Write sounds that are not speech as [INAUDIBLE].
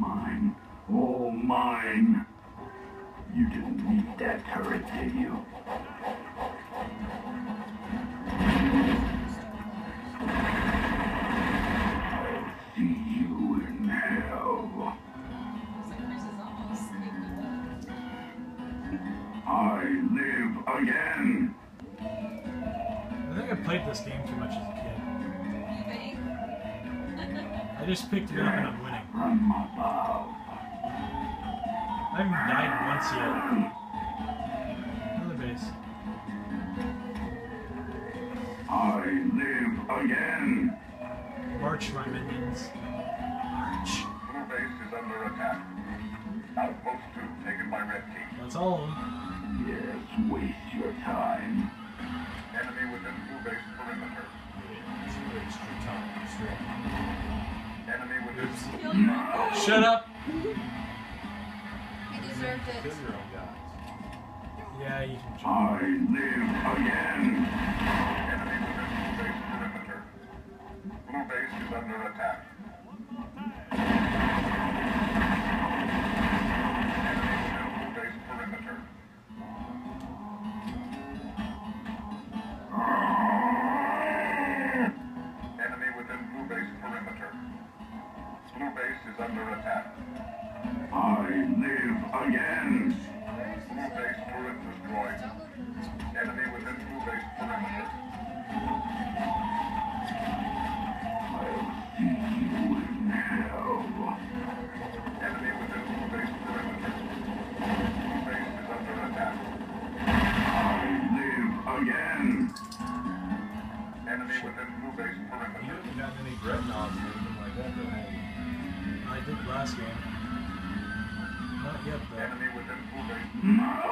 mine. Oh mine. You didn't need that turret, did you? I'll see you in hell. I live again. I think I played this game too much as a kid. [LAUGHS] I just picked it up and I'm winning. From above. I haven't died once yet. Another base. I live again. March, my minions. March. Blue base is under attack. Outpost 2 taken by red team. That's all of them. Yes, waste your time. Enemy within blue base perimeter. Enemy within Kill your own. Shut up! He deserved it. Kill your own guys. Yeah, you can jump. I live again. enemy within base perimeter. Blue base is under attack. Enemy within blue base perimeter. Enemy within blue base perimeter. Blue base is under attack. I live again. Base turret destroyed. Enemy within base perimeter. I'll you. Enemy within perimeter. Is under attack. I live again. Enemy within perimeter. haven't gotten any dreadnoughts or anything like that, though? I did last game. Yet, though. Enemy within blue base. No!